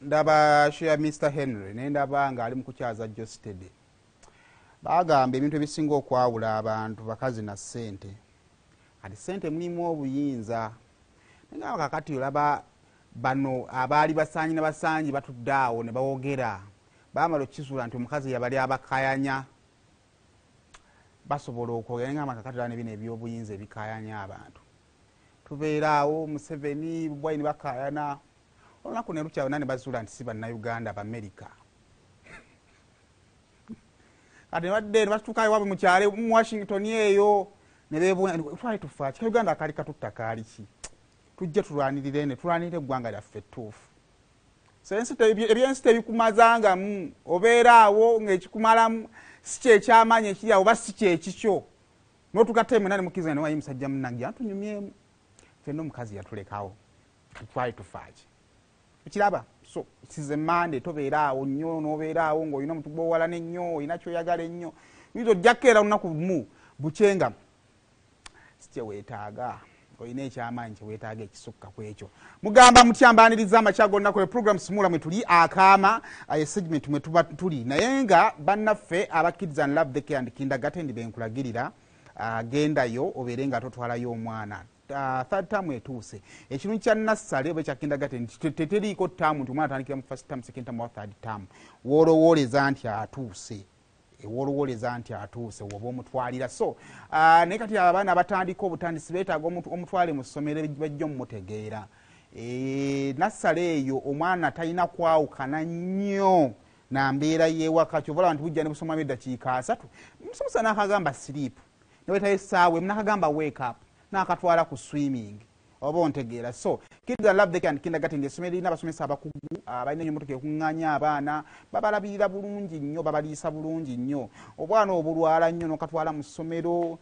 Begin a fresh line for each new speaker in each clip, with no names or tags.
ndaba share mr henry nendaba nga ali mukukyaza jostede bagamba ebintu ebisinga okwawula abantu bakazi na ssente. Kati ssente mulimu obuyinza. Nengamba kakati olaba bano abaali basanyi na basanji batudde awo ne bawogera. Bamala okukisuula nti omukazi yabali abakayanya. Basobola okwogera nengamba kakati olaba nebino ebyobuyinza ebikayanya abantu. Tubeeraawo museveni bwaini bakayana olunaku ne lukyawona ne bazuula nti si bannayuganda baamerika kati nebadde nebatuukayo waabwe mukyale mu washington eyo nebebuuza twali tufa ki? Uganda akaali katutta kaali ki? Tujje tulwanirire ne tulwanirire eggwanga lyaffe ettuufu ebyensi tebikumazangamu obeeraawo ngaekikumalamu si kyekyamaanyi ekiri awo oba si kyekikyo notugatemena nemukkiriza newayi musajja munange antunyumyemu. Fenna omukazi yatulekawo twali tufaaki ekiraba so size mande tobeeraawo nnyo nobeeraawo ngaolina omuntu gwowala nennyo olina kyoyagala ennyo. Yinza ojjako era lunaku lumu bukyenga sikyewetaaga olina ekyamaanyi kyewetaaga ekisukka ku ekyo. Mugamba mutyambaniriza amakya gonnaku eprogram simula mwe tuli akaama esegment mwe tuba tuli. Naye nga bannaffe abakids and love the care and kindagatendi benkulagirira gendayo obeere nga totwalayo omwana third term etuuse ekintu kya nassale oba ekyakindagatendi teteriiko taamu nti omwana atandikira mu first term second term wa third term woolowooleza nti atuuse. Ewolowoleza nti atuuse woba omutwalira. So naye kati abaana abatandika obutandisi beetaaga omutwale mu ssomero bajja omumutegeera nassale eyo omwana talina kwawukana nnyo nambeera yewaka kyovala nti bujja ne busomamu eddakiika asatu. Musomesa nakagamba siriipu newetayo essaawa emu nakagamba wake up nakatwala ku swimming oba ontegeera. So kids and love they and kindergarten esomero lirina abasomesa abakugu balina nyo motoka ekuŋŋanya abaana babalabirira bulungi nnyo babaliisa bulungi nnyo. Obwana obulwala nnyo nokatwala mu ssomero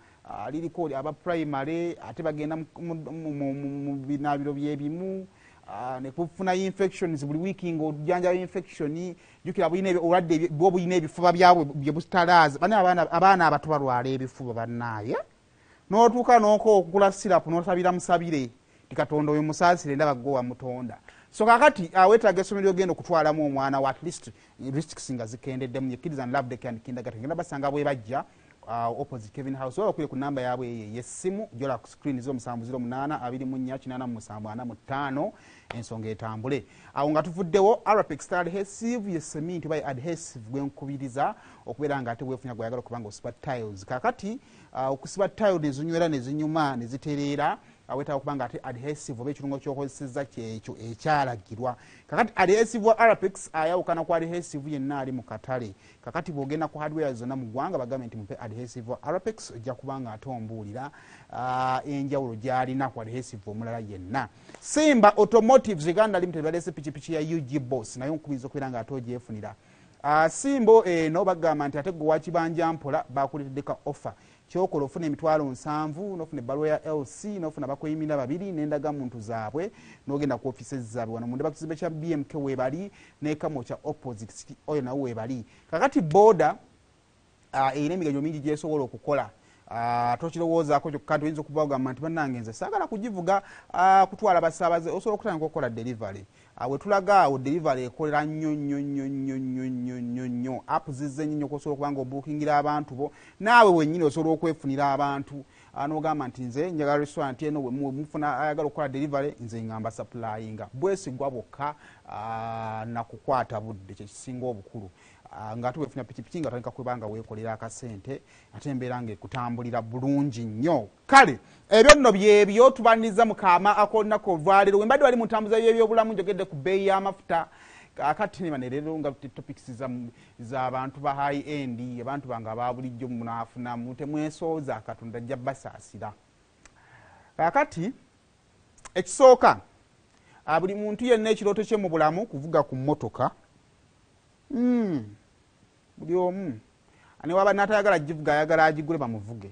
liriko aba primary ate bagenda mu binabiro byebimu nekufunayo infections buli wiiki nga ojjanjaba infection jukira obulwadde bwo bulina ebifuba byabwe byebutalaaza abaana abato balwala ebifuba bannaaye notuuka nokola okugula sirapu nosabira musabire. Tikatonda oyo musaasire ndaba gwe wamutonda so kakati awetaaga essomero ogenda okutwalamu omwana wa atleast risks nga zikendeddemu yekids and love and kindergarten genda basanga bwe bajja uh, opposite kevin house. Oba bakule ku namba yaabwe eyo yessimu jola ku screen 0708 24 ensonga etambule. Awo nga tuvuddewo arapic star adhesive ye cement oba adhesive gwenkubiriza okubeera nga ate wefunya gweyagala okubanga osiba tiles. Kakati uh, okusiba tile nezinywera nezinyuma nezitereera awetaaga okubanga ate adhesive oba ekirungo kyokozeseza kyekyo ekyalagirwa. Kakati adhesive wa arapex ayawukana ku adhesive yenna ali mu katale. Kakati bwogenda ku hardware zonna mu ggwanga bagambe nti mupe adhesive wa arapex ojja kubanga ate ombuulira enjawulo gyalina ku adhesive omulala yenna. Simba automotives uganda limited balese pikipiki ya ug boss naye nkubiriza okubeera nga ate ogyefunira. Simbo eno bagamba nti ate gwe wakibanja mpola bakuleteddeka offer kyokola ofuna emitwalo nsanvu nofuna ebbaluwa ya lc nofuna bakweyimira babiri nendaga muntu zaabwe nogenda ku ofisi zaabwe. Wano mundeba kizimbe kya bmk webali nekamo kya opposite oyo nawe webali kakati boda erina emiganyo mingi gyesobola okukola tokirowoozaako kyokka nti oyinza okuba ogamba nti bannange nze saagala kugivuga kutwala basaabaze osobola okutandika okukola delivery. Wetulaga awo delivery ekolera nnyo nnyo nnyo nnyo nnyo nnyo nnyo nnyo. App zizze nnyo nnyo kosobola okuba nga obuukingira abantu bo. Naawe wennyini osobola okwefunira abantu. Nogamba nti nze njagala restaurant eno mufuna ayagala okukola delivery nze ngamba supplyinga. Bwesigwa bwokka nakukwata budde kyekisinga obukulu nga ate wefuna pikipiki nga tandika kubanga wekolera akasente ate embeera nga ekutambulira bulungi nnyo. Kale ebyo nno byebyo tubaniriza mukama akolunaku olwaliro wembadde wali mutambuza byebyobulamu njogedde ku bbeeyi y'amafuta. Akati nibanerero nga topics z'abantu ba high end abantu bange ababulijjo munafunamu temwesooza katonda ajja basaasira kakati ekisooka buli muntu yenna ekirooto kye mu bulamu kuvuga ku mmotoka buli omu. Newaba natayagala givuga ayagala agigule bamuvuge.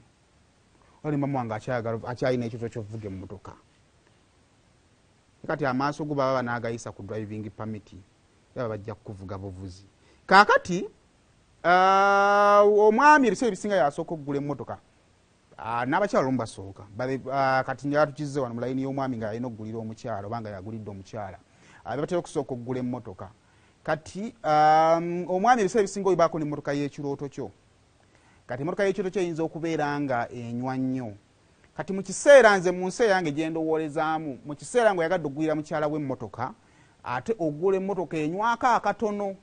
Olimba muwange akyalina ekyoto kyovuga emmotoka kati amaaso go baba banagayisa ku driving permit yaba bajja kukuvuga buvuzi. Kakati omwami ebiseera ebisinga yasooka okugula emmotoka n'abakyala omu basooka. Kati njala tukize wano mulayini y'omwami nga yalina okugulira omukyala obanga yagulidde omukyala. Bebatera okusooka okugula emmotoka kati um, omwami ebiseera ebisinga oyibaako nemmotoka y'ekirooto kyo. Kati emmotoka y'ekirooto kyo eyinza okubeera nga enywa nnyo. Kati mu kiseera nze mu nsi eyange gyendowoolezaamu mu kiseera nga oyagadde okugulira mukyala w'emmotoka ate ogula emmotoka enywako akatono.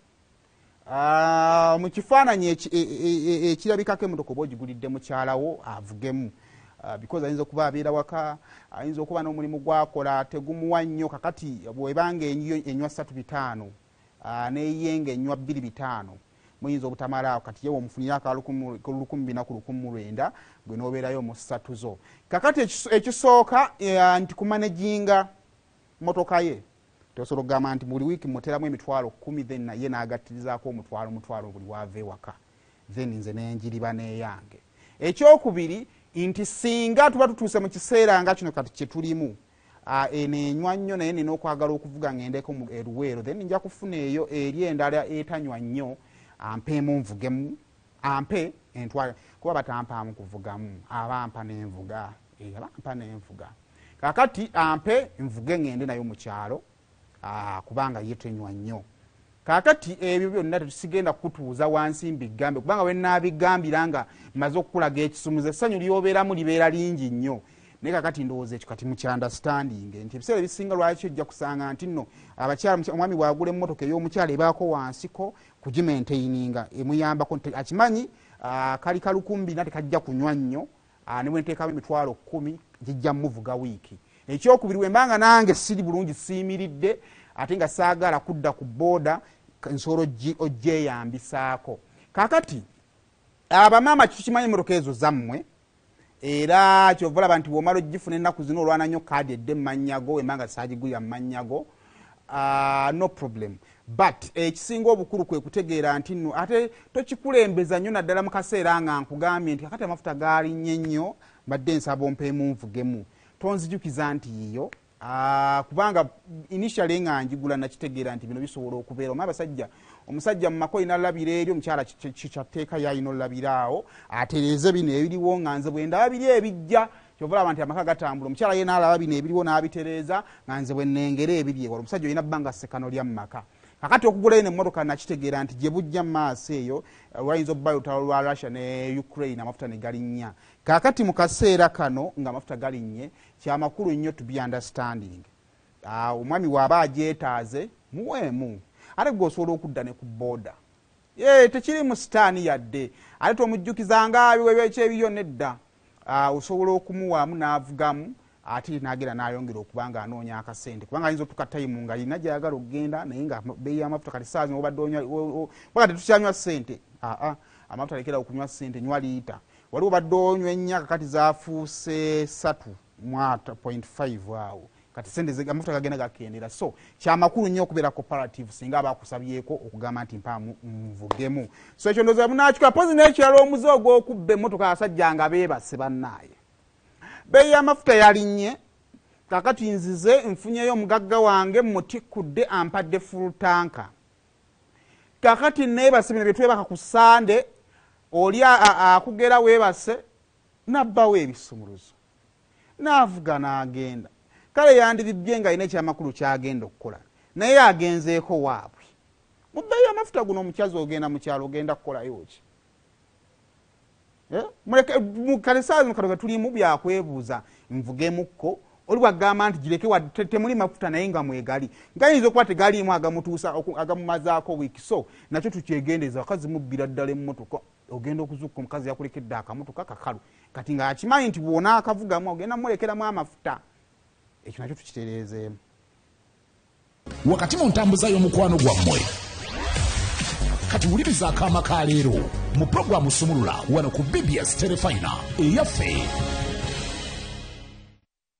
Ah, mu kifaananyi e- e- e- ekirabikako emmotoka oba ogigulidde mukyalawo avugemu. Ah, because ayinza okuba abeera waka ayinza okuba n'omulimu gwakola tegumuwa nnyo. Kakati bwebanga enywa ssatu bitaano neyenga enywa bbiri bitaano. Muyinza obutamalaawo kati yewe omufunire akalukumi bina ku lukumi lwenda gwe nobeerayo mu ssatu zo. Kakati ekis- ekisooka nti kumanejinga motoka ye tosobola okugamba nti buli wiiki muteramu emitwalo kumi then naye nagattirizaako omutwalo omutwalo buli wava ewaka then nze nenjiriba neyange. Ekyokubiri nti singa tuba tutuuse mu kiseera nga kino kati kyetulimu ah, eno enywa nnyo naye nina okwagala okuvuga ngendeko eruweero. Then nja kufuna eyo eri endala etanywa nnyo. Ampeemu nvugemu ampe entwale kuba batampaamu kuvugamu. Abampa nenvuga abampa nenvuga kakati ampe nvuge ngende nayo mukyalo Ah, kubanga ye tenywa nnyo. Kakati ebyo byonna tetusigenda kutuuza wansi mbigambe. Kubanga wenabigambira nga maze okukulaga ekisumuzo essanyu lyobeeramu libeera lingi nnyo naye kakati ndowooza ekyo kati mukyandastanding nti ebiseera ebisinga lwaki ojja kusanga nti nno abakyala omwami bwagula emmotoka ey'omukyala ebaako wansiko kugimentaininga emuyambako nti akimanyi kali kalukumi na tekajja kunywa nnyo ne bwenteekamu emitwalo kumi gijja muvuga wiiki. Ekyokubiri wembanga nange siri bulungi siimiridde ate nga saagala kudda ku booda oggi- ogyeyambisaako kakati abamaama kikimanyi emotoka ezo zammwe era kyova olaba nti bwomala ogifuna ennaku zino olwana nnyo kaadi edde mumanyago embanga sagigulira mumanyago uh, no problem. But ekisinga eh, obukulu kwe kutegeera nti nno ate tokikulembeza nnyo naddala mu kaseera nga nkugambye nti kakati amafuta gaalinnye nnyo mbadde nsaba ompeemu nvugemu. Tonzijukiza nti yiyo Ah, kubanga initially nga njigula nakitegeera nti bino bisobola okubeera. Oma abasajja omusajja mu mako ina labira eri omukyala kikyateeka yalina olabiraawo atereeze bino ebiriwo nga nze bwe ndaba biri ebijja kyova olaba nti amaka gatambula. Omukyala ye naalaba bino ebiriwo n'abitereeza nga nze bwe nengera ebiri ewala omusajja olina bbanga sekano lya mu maka. Kakati okugulayo nemmotoka nakitegeera nti gye bujja mu maaso eyo eh, lwayinza okuba olutalo lwa russia ne ukraine amafuta ne galinnya. Kakati mu kaseera kano ngaamafuta galinnye kyamakulu nnyo to be understanding. Ah, omwami waaba agyetaaze muweemu ate gwe osobola okudda ne ku booda tekiri mu sitaani yadde. Ate tomujjukizanga ekyebiryo nedda. Ah, osobola okumuwaamu n'avugamu ate nagera nayongera okuba nga anoonya akasente. Kubanga ayinza otuka tayimu nga alina gyayagala okugenda naye nga beeyi y'amafuta kati saa zino obadde onywa o- o- baga tetukyanywa sente aa amafuta lekera okunywa sente nywa liita. Waliwo obadde onywa ennyaka kati zafuuse satu mwata point 5 awo kati sente amafuta gagenda gakendera. So kyamakulu nnyo okubeera cooperative singa abakusabyeko okugamba nti mpaamu nvugemu so ekyo ndooza munakikola pozi n'ekirala omuze ogw'okubba emmotoka abasajja nga beebase bannaaye beeyi y'amafuta yalinnye kakati nzize nfunyeyo omugagga wange mutikkudde ampadde full tanka kakati neebase bino byetwebaka ku sande oli akugera weebase nabbawo ebisumuluzo. Naavuga n'agenda kale yandiribye nga alina ekyamakulu kyagenda okukola. Naye agenzeeko waabwe. Mubbeeyi amafuta guno omukyazi ogenda mukyalo ogenda kukolayo ki? Eh? mukale saa zino katoga tulimu byakwebuuza nvugemukko oli bwagamba nti gireke temuli mafuta naye nga mwegali. Gayinza okuba tegaliimu agamutuusa agamumazaako wiiki so nakyo tukyegendeza wakazi mubbira ddala emmotoka ogenda okuzukka omukazi yakulekedde akamotoka kakalu. Kati nga akimanyi nti bwona akavugamu ogenda mulekeramu amafuta ekyo nakyo tukitereezeemu
wakati mu ntambuza y'omukwano gwammwe kati wuliriza akaama ka leero mu puroguramu sumulula wano ku bbs terefayina eyaffe